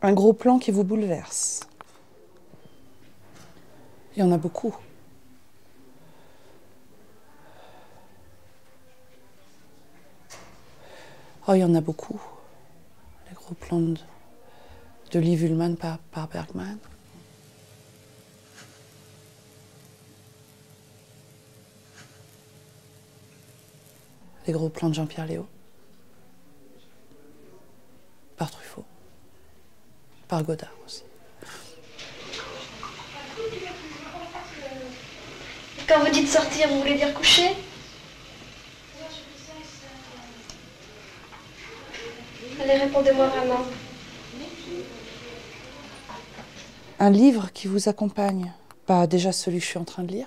Un gros plan qui vous bouleverse. Il y en a beaucoup. Oh, il y en a beaucoup. Les gros plans de, de Liv Ullmann par, par Bergman. Les gros plans de Jean-Pierre Léo. Par Truffaut. Par Godard aussi. Quand vous dites sortir, vous voulez dire coucher? Allez, répondez-moi vraiment. Un livre qui vous accompagne. Bah, déjà celui que je suis en train de lire.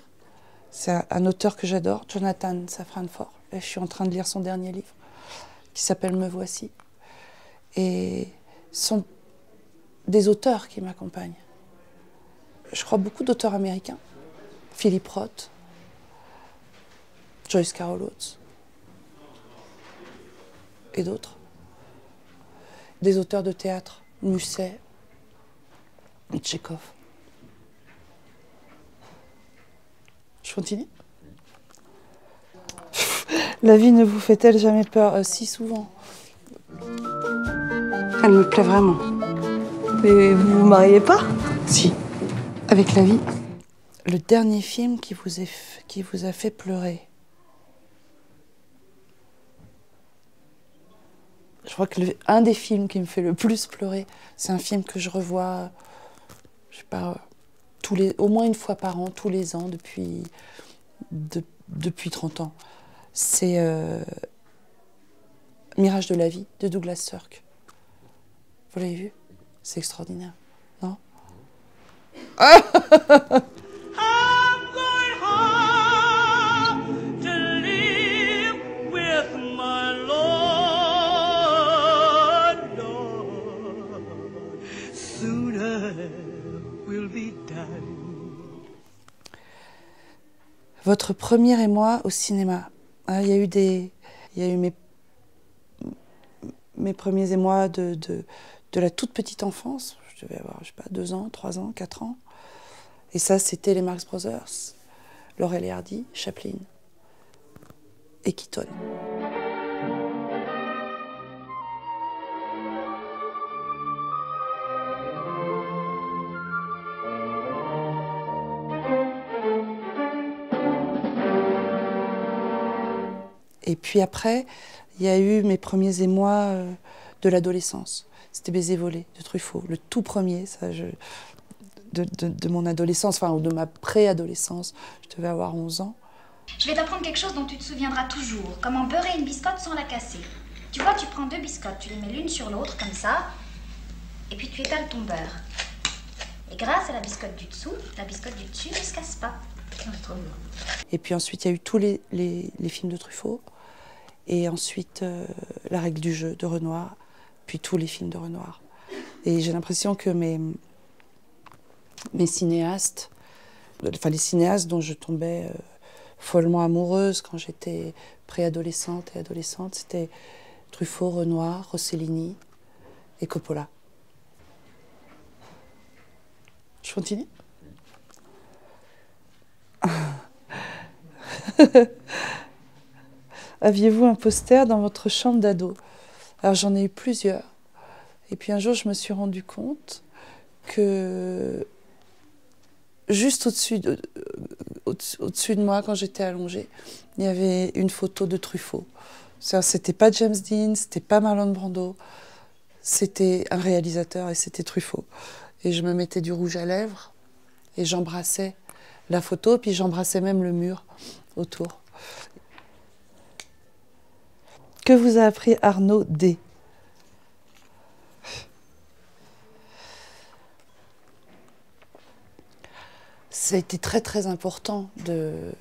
C'est un, un auteur que j'adore, Jonathan Safran Foer. Et je suis en train de lire son dernier livre, qui s'appelle Me voici. Et ce sont des auteurs qui m'accompagnent. Je crois beaucoup d'auteurs américains. Philip Roth, Joyce Carol Oates et d'autres. Des auteurs de théâtre, Musset, Tchekhov. Je continue La vie ne vous fait-elle jamais peur? Euh, Si souvent. Elle me plaît vraiment. Mais vous vous mariez pas Si. Avec la vie. Le dernier film qui vous, est f- qui vous a fait pleurer. Je crois que le- un des films qui me fait le plus pleurer, c'est un film que je revois, je sais pas, tous les, au moins une fois par an, tous les ans, depuis, de- depuis 30 ans. C'est euh, Mirage de la vie de Douglas Sirk. Vous l'avez vu? C'est extraordinaire, non. Votre premier émoi au cinéma. Ah, Il y a eu des, il y a eu mes, mes premiers émois de, de, de la toute petite enfance. Je devais avoir, je sais pas, deux ans, trois ans, quatre ans. Et ça, c'était les Marx Brothers, Laurel et Hardy, Chaplin et Keaton. Et puis après, il y a eu mes premiers émois euh, de l'adolescence. C'était Baiser volé de Truffaut, le tout premier, ça, je, de, de- de mon adolescence, enfin, de ma préadolescence. Je devais avoir 11 ans. Je vais t'apprendre quelque chose dont tu te souviendras toujours. Comment beurrer une biscotte sans la casser. Tu vois, tu prends deux biscottes, tu les mets l'une sur l'autre, comme ça, et puis tu étales ton beurre. Et grâce à la biscotte du dessous, la biscotte du dessus ne se casse pas. Et puis ensuite, il y a eu tous les, les- les films de Truffaut. Et ensuite, euh, La règle du jeu de Renoir. Puis tous les films de Renoir. Et j'ai l'impression que mes, cinéastes, enfin les cinéastes dont je tombais euh, follement amoureuse quand j'étais préadolescente et adolescente, c'était Truffaut, Renoir, Rossellini et Coppola. Je continue Aviez-vous un poster dans votre chambre d'ado? Alors j'en ai eu plusieurs. Et puis un jour, je me suis rendu compte que juste au-dessus de, au-dessus de moi, quand j'étais allongée, il y avait une photo de Truffaut. C'était pas James Dean, c'était pas Marlon Brando, c'était un réalisateur et c'était Truffaut. Et je me mettais du rouge à lèvres et j'embrassais la photo, puis j'embrassais même le mur autour. Que vous a appris Arnaud D. Ça a été très très important de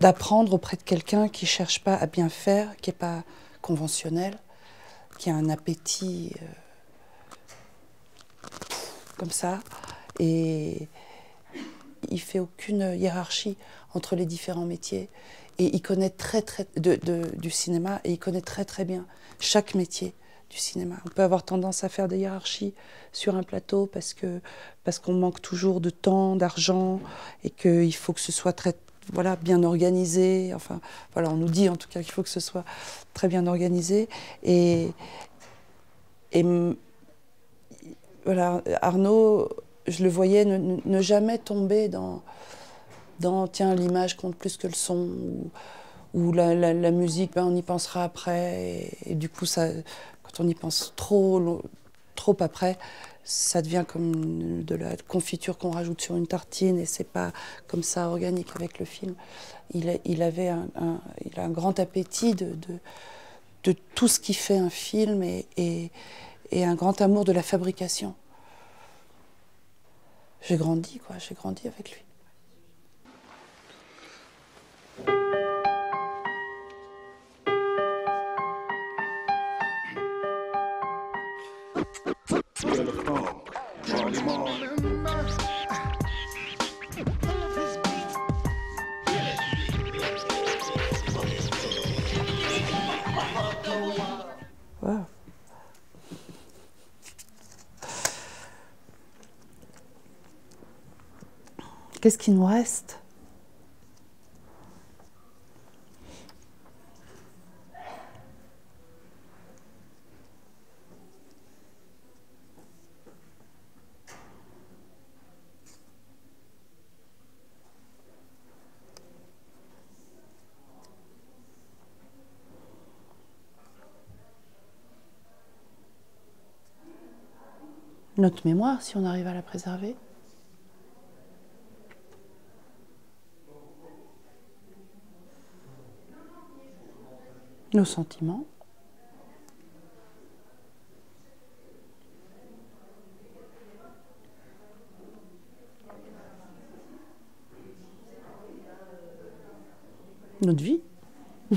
d'apprendre auprès de quelqu'un qui cherche pas à bien faire, qui est pas conventionnel, qui a un appétit euh, comme ça. Et il fait aucune hiérarchie entre les différents métiers et il connaît très très du cinéma et il connaît très très bien chaque métier du cinéma. On peut avoir tendance à faire des hiérarchies sur un plateau parce que parce qu'on manque toujours de temps, d'argent et qu'il faut que ce soit très voilà bien organisé. Enfin voilà, on nous dit en tout cas qu'il faut que ce soit très bien organisé et voilà Arnaud, je le voyais ne, jamais tomber dans tiens l'image compte plus que le son ou, la, musique ben, on y pensera après. Et, du coup ça quand on y pense trop trop après ça devient comme de la confiture qu'on rajoute sur une tartine et c'est pas comme ça organique avec le film. Il, il avait un, il a un grand appétit de, tout ce qui fait un film et un grand amour de la fabrication j'ai grandi quoi j'ai grandi avec lui. Qu'est-ce qui nous reste? Notre mémoire si on arrive à la préserver. Nos sentiments. Notre vie.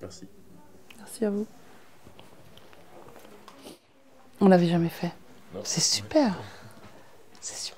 Merci. Merci à vous. On l'avait jamais fait. C'est super. C'est super.